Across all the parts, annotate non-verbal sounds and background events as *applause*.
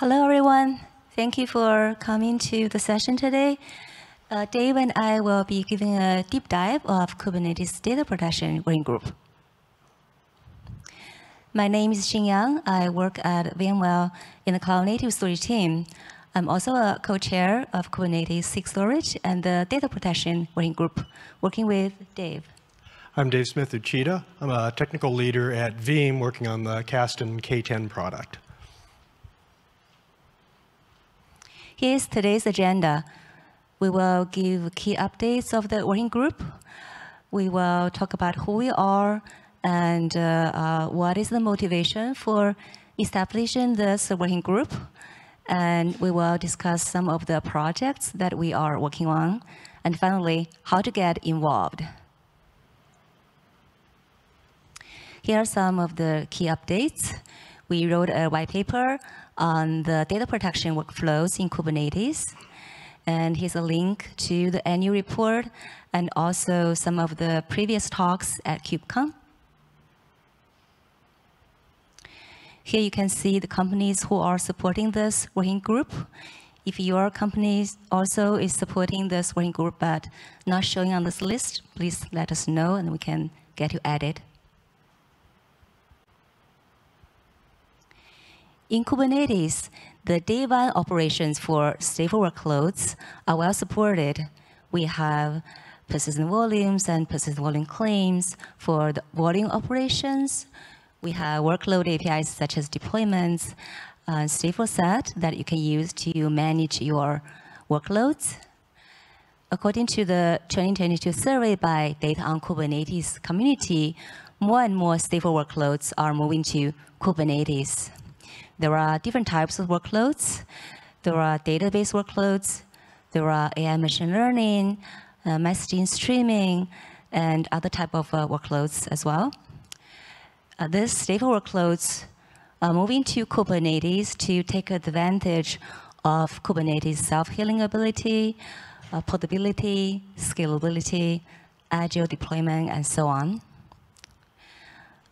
Hello, everyone. Thank you for coming to the session today. Uh, Dave and I will be giving a deep dive of Kubernetes data protection working group. My name is Xin Yang. I work at VMware in the Cloud Native Storage team. I'm also a co-chair of Kubernetes SIG Storage and the data protection working group, working with Dave. I'm Dave Smith Uchida. I'm a technical leader at Veeam working on the Kasten K10 product. Here's today's agenda. We will give key updates of the working group. We will talk about who we are and uh, uh, what is the motivation for establishing this working group. And we will discuss some of the projects that we are working on. And finally, how to get involved. Here are some of the key updates. We wrote a white paper on the data protection workflows in Kubernetes. And here's a link to the annual report and also some of the previous talks at KubeCon. Here you can see the companies who are supporting this working group. If your company also is supporting this working group but not showing on this list, please let us know and we can get you added. In Kubernetes, the day one operations for stable workloads are well supported. We have persistent volumes and persistent volume claims for the volume operations. We have workload APIs such as deployments, uh, stateful set that you can use to manage your workloads. According to the 2022 survey by Data on Kubernetes community, more and more stateful workloads are moving to Kubernetes. There are different types of workloads. There are database workloads. There are AI machine learning, uh, messaging streaming, and other type of uh, workloads as well. Uh, these stable workloads are moving to Kubernetes to take advantage of Kubernetes self-healing ability, uh, portability, scalability, agile deployment, and so on.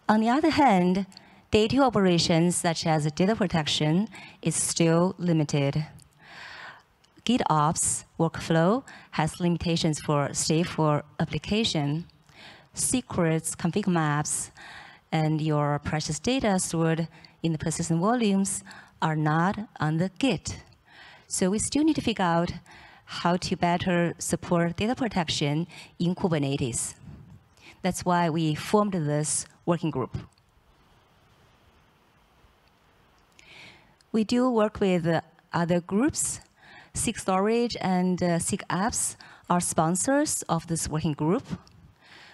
On the other hand, Data operations such as data protection is still limited. GitOps workflow has limitations for stateful application. Secrets, config maps, and your precious data stored in the persistent volumes are not on the Git. So we still need to figure out how to better support data protection in Kubernetes. That's why we formed this working group. We do work with other groups. SIG Storage and uh, SIG Apps are sponsors of this working group.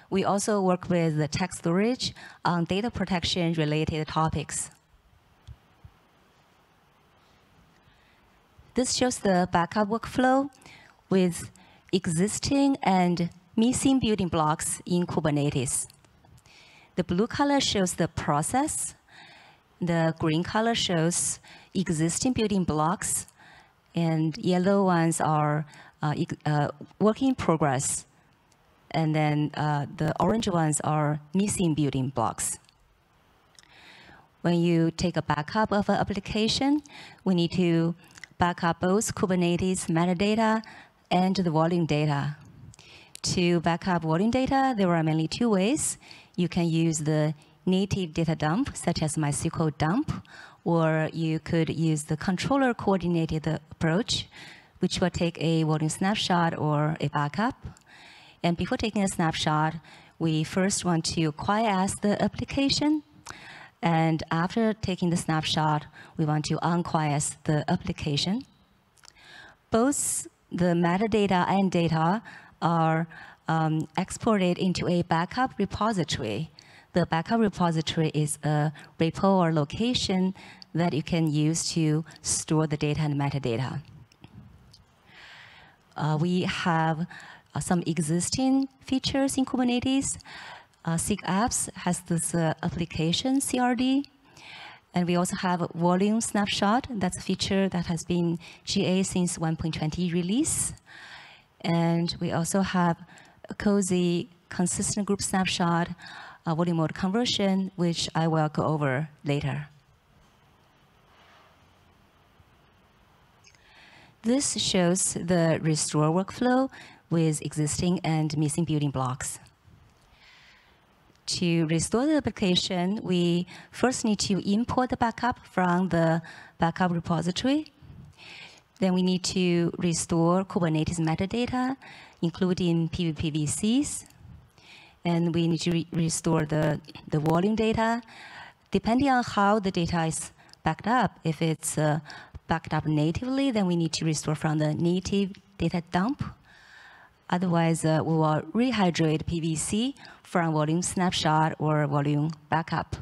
We also work with the TAG Storage on data protection related topics. This shows the backup workflow with existing and missing building blocks in Kubernetes. The blue color shows the process. The green color shows existing building blocks, and yellow ones are uh, uh, work in progress. And then uh, the orange ones are missing building blocks. When you take a backup of an application, we need to backup both Kubernetes metadata and the volume data. To backup volume data, there are mainly two ways. You can use the native data dump, such as MySQL dump, or you could use the controller coordinated approach, which will take a volume snapshot or a backup. And before taking a snapshot, we first want to quiesce the application. And after taking the snapshot, we want to unquiesce the application. Both the metadata and data are um, exported into a backup repository the backup repository is a repo or location that you can use to store the data and metadata. Uh, we have uh, some existing features in Kubernetes. Uh, SIG Apps has this uh, application CRD. And we also have volume snapshot. That's a feature that has been GA since 1.20 release. And we also have a COSI consistent group snapshot volume mode conversion, which I will go over later. This shows the restore workflow with existing and missing building blocks. To restore the application, we first need to import the backup from the backup repository. Then we need to restore Kubernetes metadata, including PVPVCs. And we need to re restore the, the volume data. Depending on how the data is backed up, if it's uh, backed up natively, then we need to restore from the native data dump. Otherwise, uh, we will rehydrate PVC from volume snapshot or volume backup.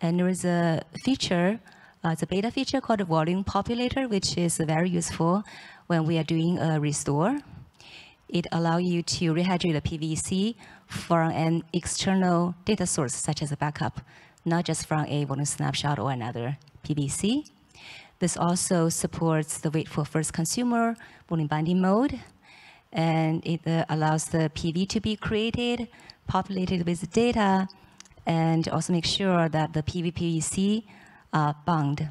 And there is a feature, uh, a beta feature called volume populator, which is very useful when we are doing a restore. It allows you to rehydrate the PVC from an external data source, such as a backup, not just from a volume snapshot or another PVC. This also supports the wait for first consumer volume binding mode and it uh, allows the PV to be created, populated with data, and also make sure that the PV PVC are bound.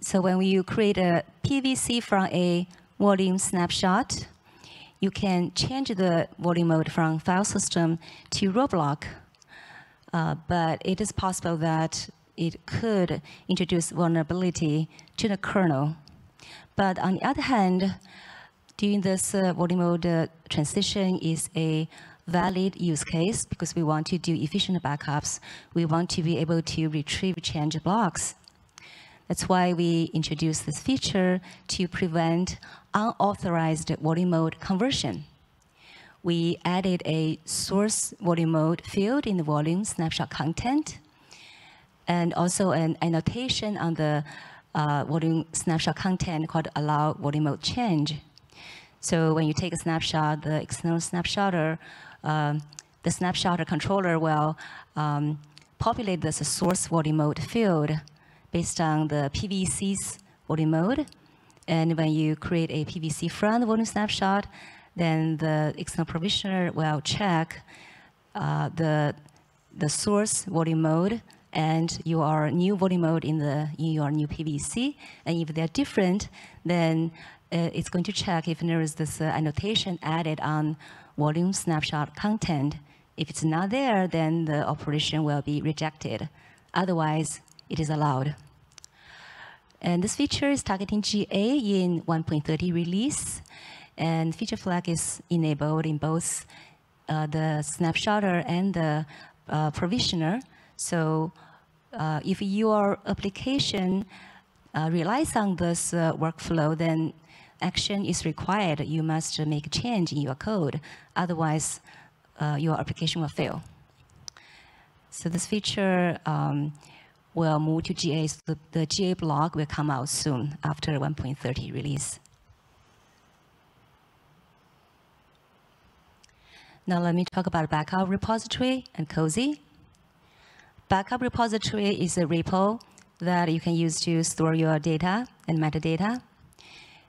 So when you create a PVC from a volume snapshot, you can change the volume mode from file system to raw block. Uh, but it is possible that it could introduce vulnerability to the kernel. But on the other hand, doing this uh, volume mode uh, transition is a valid use case because we want to do efficient backups. We want to be able to retrieve change blocks. That's why we introduced this feature to prevent unauthorized volume mode conversion. We added a source volume mode field in the volume snapshot content and also an annotation on the uh, volume snapshot content called allow volume mode change. So when you take a snapshot, the external snapshotter, um, the snapshotter controller will um, populate this source volume mode field based on the PVC's volume mode. And when you create a PVC from the volume snapshot, then the external provisioner will check uh, the, the source volume mode and your new volume mode in, the, in your new PVC. And if they're different, then uh, it's going to check if there is this uh, annotation added on volume snapshot content. If it's not there, then the operation will be rejected. Otherwise, it is allowed. And this feature is targeting GA in 1.30 release. And feature flag is enabled in both uh, the snapshotter and the uh, provisioner. So uh, if your application uh, relies on this uh, workflow, then action is required. You must make a change in your code. Otherwise, uh, your application will fail. So this feature um, will move to GA. So the, the GA block will come out soon after 1.30 release. Now let me talk about backup repository and COSI. Backup repository is a repo that you can use to store your data and metadata.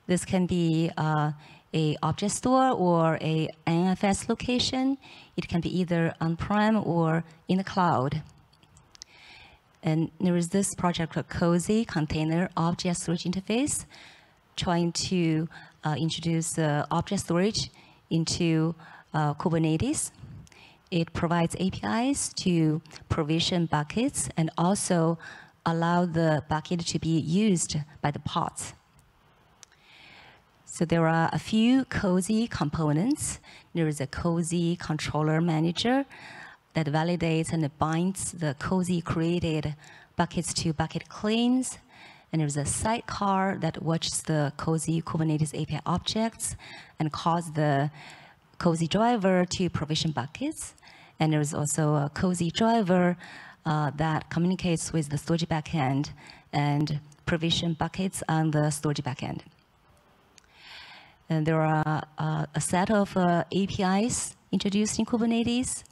This can be uh, a object store or a NFS location. It can be either on-prem or in the cloud. And there is this project called COSI Container Object Storage Interface, trying to uh, introduce uh, object storage into uh, Kubernetes. It provides APIs to provision buckets and also allow the bucket to be used by the pods. So there are a few COSI components. There is a COSI controller manager that validates and binds the COSI created buckets to bucket claims. And there's a sidecar that watches the COSI Kubernetes API objects and calls the COSI driver to provision buckets. And there's also a COSI driver uh, that communicates with the storage backend and provision buckets on the storage backend. And there are uh, a set of uh, APIs introduced in Kubernetes.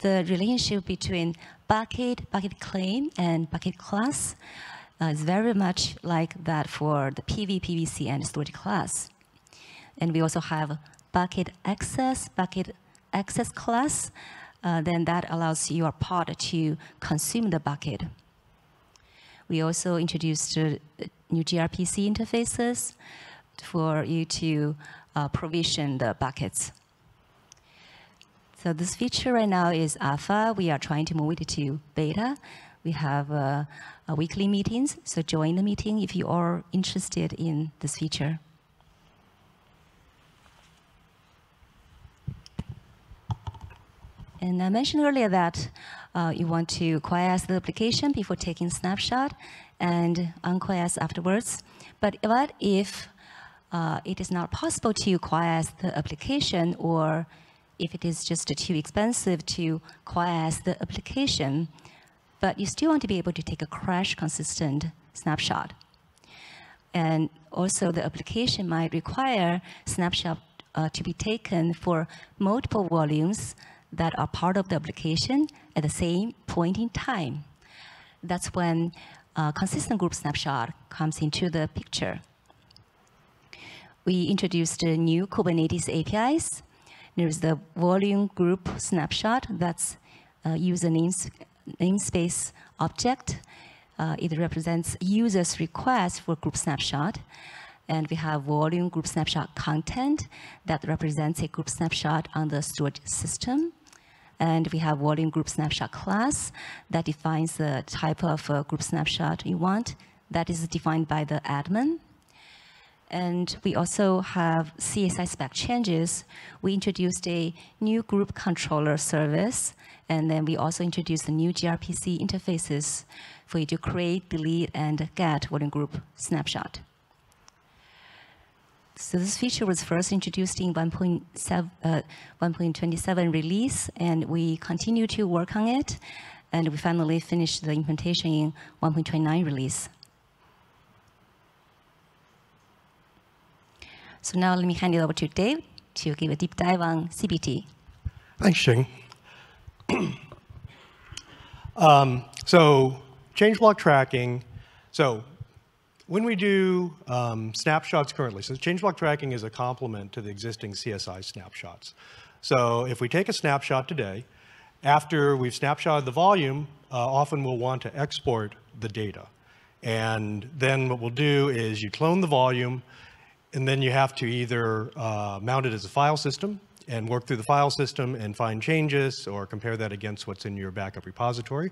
The relationship between bucket, bucket claim, and bucket class uh, is very much like that for the PV, PVC, and storage class. And we also have bucket access, bucket access class, uh, then that allows your pod to consume the bucket. We also introduced uh, new gRPC interfaces for you to uh, provision the buckets. So this feature right now is alpha. We are trying to move it to beta. We have uh, weekly meetings, so join the meeting if you are interested in this feature. And I mentioned earlier that uh, you want to quiesce the application before taking snapshot and unquiesce afterwards. But what if uh, it is not possible to quiesce the application or if it is just too expensive to quiesce the application, but you still want to be able to take a crash consistent snapshot. And also the application might require snapshot uh, to be taken for multiple volumes that are part of the application at the same point in time. That's when uh, consistent group snapshot comes into the picture. We introduced new Kubernetes APIs. There's the volume group snapshot, that's uh, user names, namespace object. Uh, it represents user's request for group snapshot. And we have volume group snapshot content that represents a group snapshot on the storage system. And we have volume group snapshot class that defines the type of uh, group snapshot you want. That is defined by the admin. And we also have CSI spec changes. We introduced a new group controller service, and then we also introduced the new gRPC interfaces for you to create, delete, and get volume group snapshot. So this feature was first introduced in 1.27 uh, release, and we continue to work on it, and we finally finished the implementation in 1.29 release. So now let me hand it over to Dave to give a deep dive on CBT. Thanks, Xin. *clears throat* um, so change block tracking. So when we do um, snapshots currently, so change block tracking is a complement to the existing CSI snapshots. So if we take a snapshot today, after we've snapshotted the volume, uh, often we'll want to export the data. And then what we'll do is you clone the volume, and then you have to either uh, mount it as a file system and work through the file system and find changes or compare that against what's in your backup repository.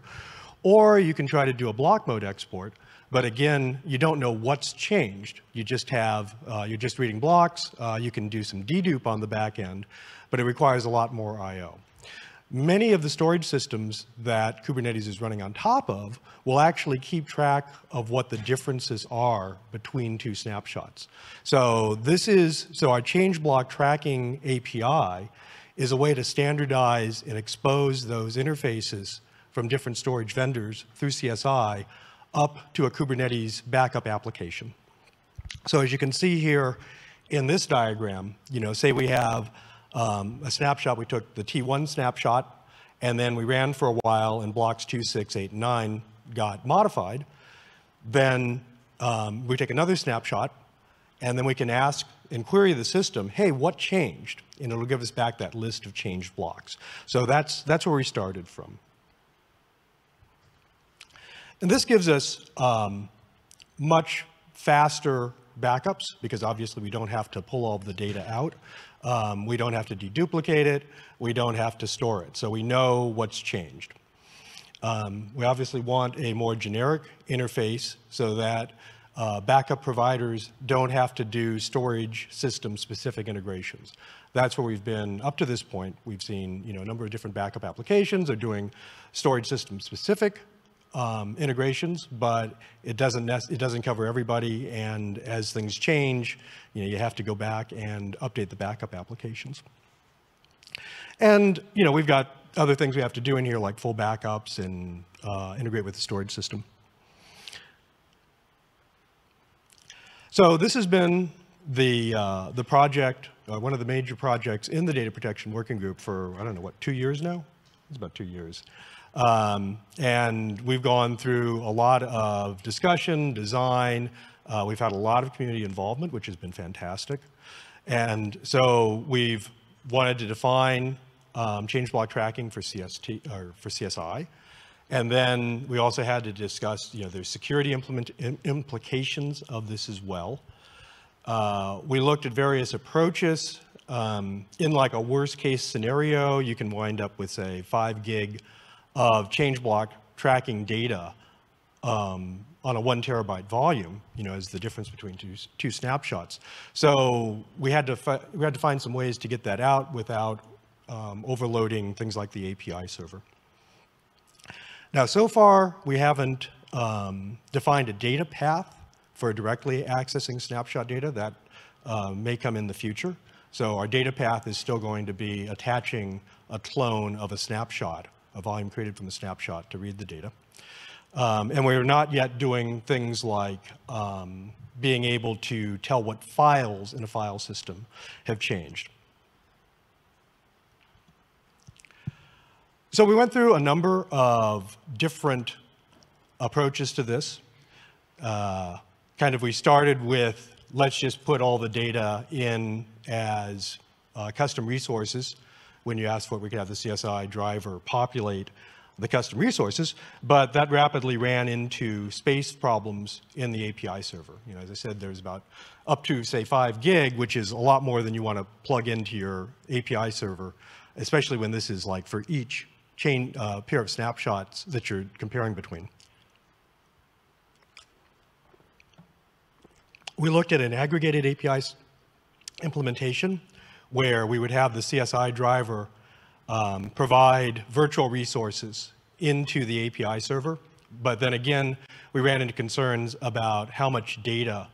Or you can try to do a block mode export, but again, you don't know what's changed. You just have, uh, you're just reading blocks. Uh, you can do some dedupe on the back end, but it requires a lot more I.O. Many of the storage systems that Kubernetes is running on top of will actually keep track of what the differences are between two snapshots. So this is, so our change block tracking API is a way to standardize and expose those interfaces from different storage vendors through CSI up to a Kubernetes backup application. So as you can see here in this diagram, you know, say we have um, a snapshot, we took the T1 snapshot, and then we ran for a while and blocks 2, 6, 8, 9 got modified. Then um, we take another snapshot, and then we can ask and query the system, hey, what changed? And it'll give us back that list of changed blocks. So that's, that's where we started from. And this gives us um, much faster backups because obviously we don't have to pull all of the data out. Um, we don't have to deduplicate it. We don't have to store it. So we know what's changed. Um, we obviously want a more generic interface so that uh, backup providers don't have to do storage system specific integrations. That's where we've been up to this point. We've seen you know, a number of different backup applications are doing storage system specific um, integrations, but it doesn't, it doesn't cover everybody. And as things change, you know, you have to go back and update the backup applications. And you know, we've got other things we have to do in here, like full backups and uh, integrate with the storage system. So this has been the, uh, the project, uh, one of the major projects in the data protection working group for, I don't know, what, two years now? It's about two years. Um, and we've gone through a lot of discussion, design. Uh, we've had a lot of community involvement, which has been fantastic. And so we've wanted to define um, change block tracking for CST or for CSI. And then we also had to discuss, you know, there's security implications of this as well. Uh, we looked at various approaches. Um, in like a worst case scenario, you can wind up with say five gig of change block tracking data um, on a one terabyte volume, you know, as the difference between two, two snapshots. So we had, to we had to find some ways to get that out without um, overloading things like the API server. Now, so far, we haven't um, defined a data path for directly accessing snapshot data. That uh, may come in the future. So our data path is still going to be attaching a clone of a snapshot, a volume created from the snapshot to read the data. Um, and we're not yet doing things like um, being able to tell what files in a file system have changed. So we went through a number of different approaches to this. Uh, kind of we started with let's just put all the data in as uh, custom resources. When you asked for it, we could have the CSI driver populate the custom resources, but that rapidly ran into space problems in the API server. You know, as I said, there's about up to say five gig, which is a lot more than you want to plug into your API server, especially when this is like for each chain uh, pair of snapshots that you're comparing between. We looked at an aggregated API implementation where we would have the CSI driver um, provide virtual resources into the API server. But then again, we ran into concerns about how much data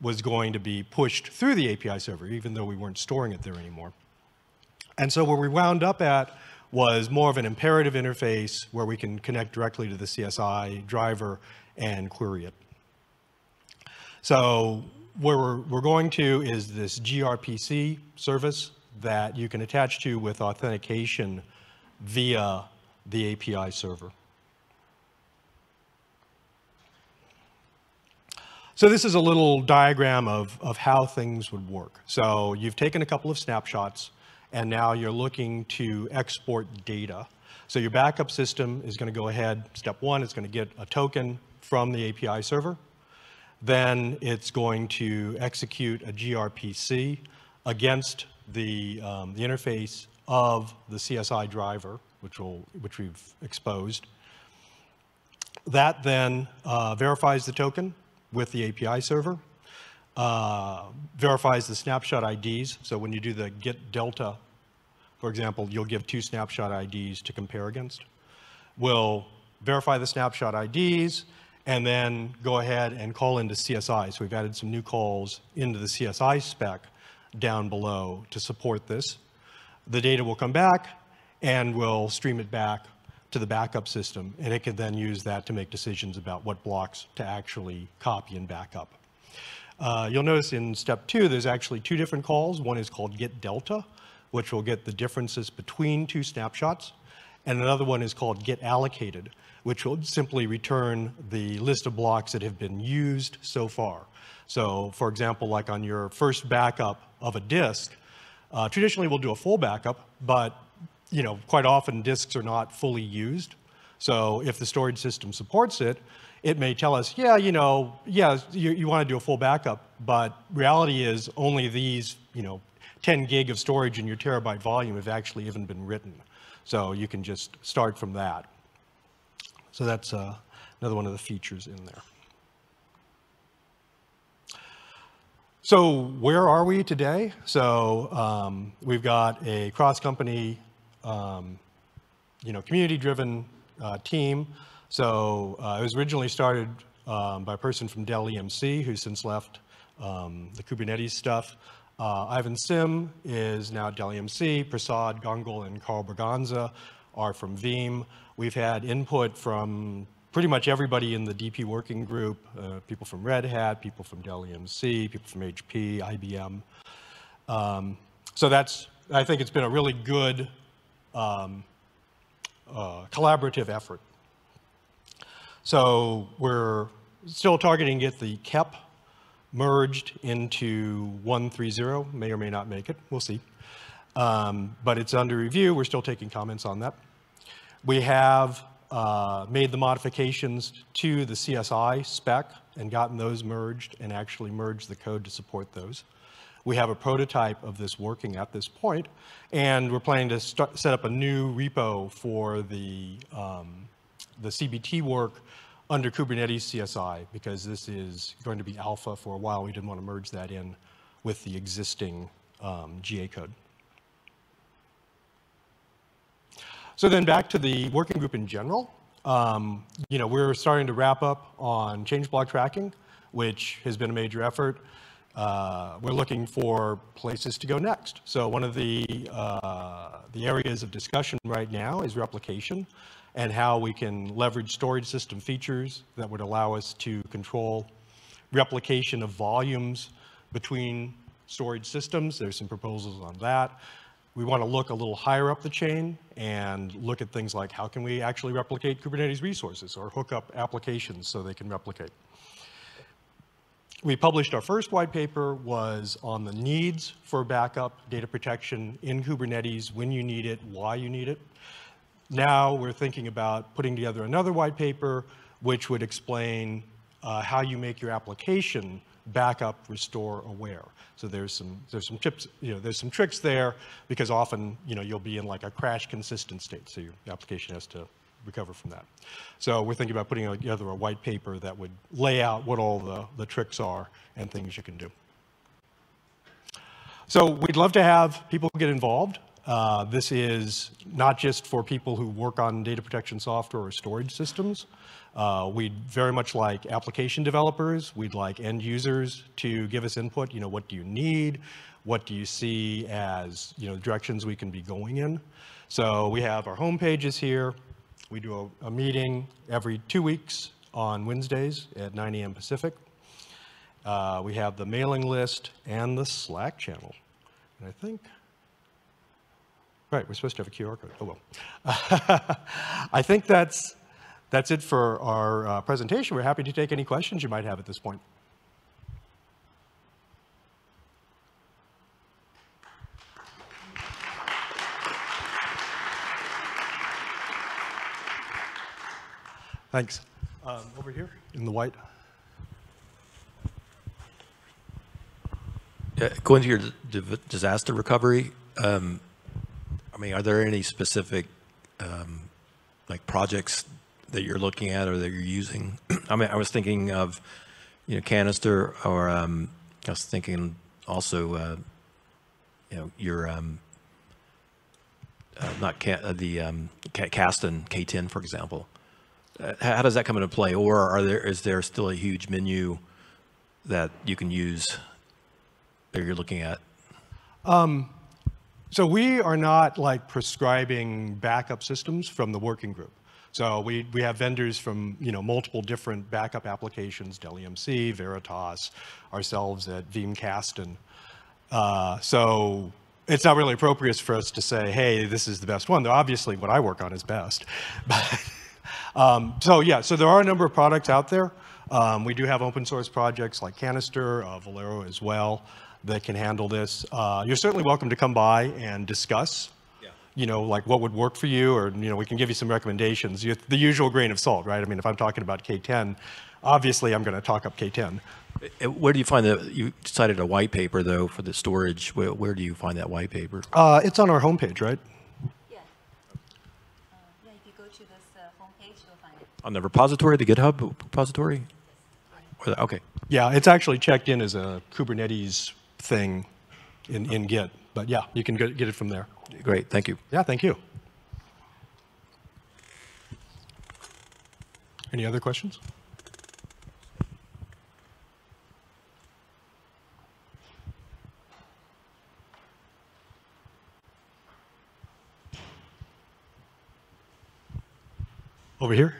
was going to be pushed through the API server, even though we weren't storing it there anymore. And so where we wound up at was more of an imperative interface where we can connect directly to the CSI driver and query it. So where we're, we're going to is this gRPC service that you can attach to with authentication via the API server. So this is a little diagram of, of how things would work. So you've taken a couple of snapshots, and now you're looking to export data. So your backup system is going to go ahead, step one, it's going to get a token from the API server. Then it's going to execute a gRPC against the, um, the interface of the CSI driver, which, will, which we've exposed. That then uh, verifies the token with the API server, uh, verifies the snapshot IDs. So when you do the get delta, for example, you'll give two snapshot IDs to compare against. We'll verify the snapshot IDs, and then go ahead and call into CSI. So we've added some new calls into the CSI spec down below to support this. The data will come back and we'll stream it back to the backup system, and it can then use that to make decisions about what blocks to actually copy and backup. Uh, you'll notice in step two, there's actually two different calls. One is called get delta, which will get the differences between two snapshots. And another one is called get allocated, which will simply return the list of blocks that have been used so far. So for example, like on your first backup of a disk, uh, traditionally we'll do a full backup, but you know, quite often disks are not fully used. So if the storage system supports it, it may tell us, yeah, you know, yeah, you, you want to do a full backup, but reality is only these, you know, 10 gig of storage in your terabyte volume have actually even been written. So you can just start from that. So that's uh, another one of the features in there. So where are we today? So um, we've got a cross-company, um, you know, community-driven uh, team. So uh, it was originally started um, by a person from Dell EMC who's since left um, the Kubernetes stuff. Uh, Ivan Sim is now at Dell EMC. Prasad Ghangal and Carl Braganza are from Veeam. We've had input from pretty much everybody in the DP working group, uh, people from Red Hat, people from Dell EMC, people from HP, IBM. Um, so that's, I think it's been a really good um, uh, collaborative effort. So we're still targeting get the KEP merged into 130, may or may not make it, we'll see. um, but it's under review. We're still taking comments on that. We have uh, made the modifications to the CSI spec and gotten those merged and actually merged the code to support those. We have a prototype of this working at this point, and we're planning to start, set up a new repo for the, um, the CBT work under Kubernetes CSI because this is going to be alpha for a while. We didn't want to merge that in with the existing um, GA code. So then back to the working group in general. Um, you know, we're starting to wrap up on change block tracking, which has been a major effort. Uh, we're looking for places to go next. So one of the, uh, the areas of discussion right now is replication and how we can leverage storage system features that would allow us to control replication of volumes between storage systems. There's some proposals on that. We want to look a little higher up the chain and look at things like how can we actually replicate Kubernetes resources or hook up applications so they can replicate. We published our first white paper was on the needs for backup data protection in Kubernetes, when you need it, why you need it. Now we're thinking about putting together another white paper which would explain uh, how you make your application backup, restore, aware. So there's some there's some tips, you know, there's some tricks there because often you know you'll be in like a crash consistent state, so your application has to recover from that. So we're thinking about putting together a white paper that would lay out what all the, the tricks are and things you can do. So we'd love to have people get involved. Uh, this is not just for people who work on data protection software or storage systems. Uh, we'd very much like application developers. We'd like end users to give us input. You know, what do you need? What do you see as, you know, directions we can be going in? So we have our home pages here. We do a, a meeting every two weeks on Wednesdays at 9 a.m. Pacific. Uh, we have the mailing list and the Slack channel. And I think, right, we're supposed to have a QR code. Oh, well. *laughs* I think that's, that's it for our uh, presentation. We're happy to take any questions you might have at this point. Thanks. Um, over here in the white. Yeah, going to your disaster recovery, um, I mean, are there any specific um, like projects that you're looking at or that you're using? *clears throat* I mean, I was thinking of, you know, Kanister, or um, I was thinking also, uh, you know, your um, uh, not uh, the um, Kasten K10, for example how does that come into play? Or are there is there still a huge menu that you can use that you're looking at? Um, so we are not like prescribing backup systems from the working group. So we, we have vendors from you know multiple different backup applications, Dell EMC, Veritas, ourselves at Veeam. Uh, so it's not really appropriate for us to say, hey, this is the best one. Though obviously what I work on is best. *laughs* But um, so yeah, so there are a number of products out there. Um, we do have open source projects like Kanister, uh, Velero as well, that can handle this. Uh, you're certainly welcome to come by and discuss you know, like what would work for you, or you know, we can give you some recommendations. You, the usual grain of salt, right? I mean, if I'm talking about K10, obviously I'm going to talk up K10. Uh, where do you find that? You cited a white paper though for the storage. Where, where do you find that white paper? Uh, it's on our homepage, right? Yeah. Uh, yeah, if you go to this homepage, you'll find it. On the repository, the GitHub repository? Okay. Yeah, it's actually checked in as a Kubernetes thing in, in Git. But yeah, you can get, get it from there. Great, thank you. Yeah, thank you. Any other questions? Over here?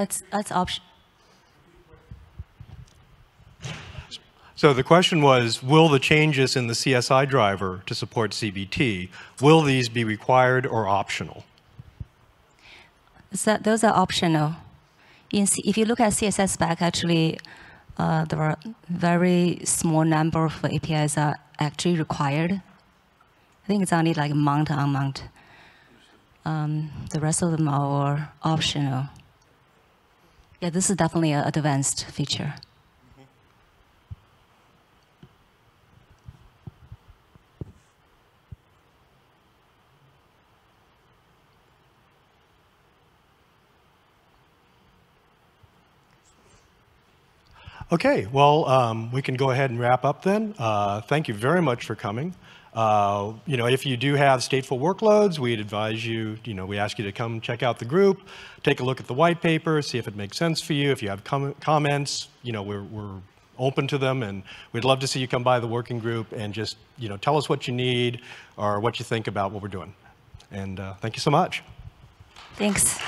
That's, that's option. So the question was, will the changes in the CSI driver to support CBT, will these be required or optional? So those are optional. in, C- if you look at CSS spec, actually, uh, there are very small number of APIs are actually required. I think it's only like mount, unmount. Um, the rest of them are optional. Yeah, this is definitely an advanced feature. Okay, well, um, we can go ahead and wrap up then. Uh, thank you very much for coming. Uh, you know, if you do have stateful workloads, we'd advise you, you know, we ask you to come check out the group, take a look at the white paper, see if it makes sense for you. If you have com- comments, you know, we're, we're open to them and we'd love to see you come by the working group and just, you know, tell us what you need or what you think about what we're doing. And uh, thank you so much. Thanks.